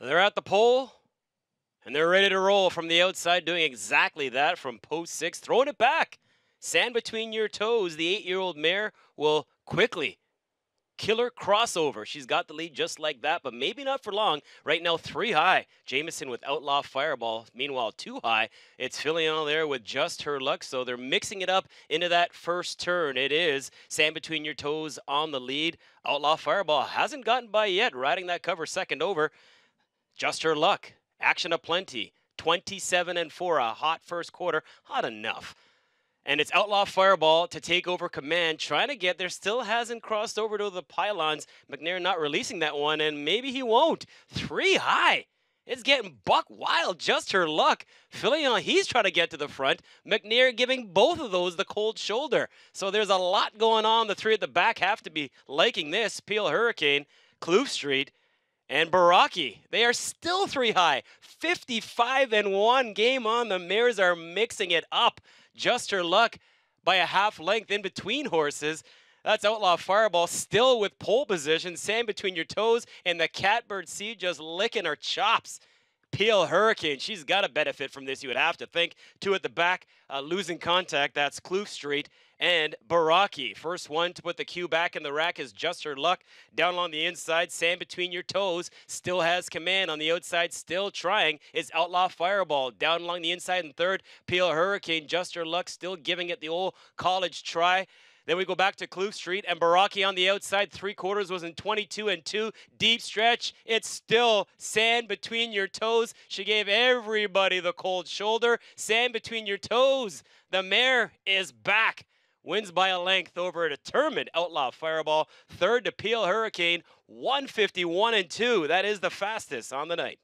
They're at the pole and they're ready to roll from the outside, doing exactly that from post six, throwing it back. Sand between your toes. The eight year old mare will quickly killer crossover. She's got the lead just like that, but maybe not for long. Right now, three high. Jamieson with Outlaw Fireball. Meanwhile, two high. It's Filion there with just her luck. So they're mixing it up into that first turn. It is Sand Between Your Toes on the lead. Outlaw Fireball hasn't gotten by yet, riding that cover second over. Just her luck. Action aplenty. 27 and 4, a hot first quarter. Hot enough. And it's Outlaw Fireball to take over command, trying to get there. Still hasn't crossed over to the pylons. McNair not releasing that one, and maybe he won't. Three high. It's getting buck wild, just her luck. Filion, uh, he's trying to get to the front. McNair giving both of those the cold shoulder. So there's a lot going on. The three at the back have to be liking this. Peel Hurricane, Kloof Street, and Baraki. They are still three high. 55 and 1 game on. The Mares are mixing it up. Just her luck by a half length in between horses. That's Outlaw Fireball still with pole position. Sand between your toes. And the Catbird Seed just licking her chops. Peel Hurricane. She's got to benefit from this, you would have to think. Two at the back, uh, losing contact. That's Kloof Street and Baraki. First one to put the cue back in the rack is just her luck. Down along the inside, sand between your toes. Still has command on the outside, still trying. Is Outlaw Fireball. Down along the inside in third, Peel Hurricane. Just her luck, still giving it the old college try. Then we go back to Kloof Street and Baraki on the outside. Three quarters was in 22 and 2. Deep stretch. It's still sand between your toes. She gave everybody the cold shoulder. Sand between your toes. The mare is back. Wins by a length over a determined Outlaw Fireball. Third to Peel Hurricane. 151 and 2. That is the fastest on the night.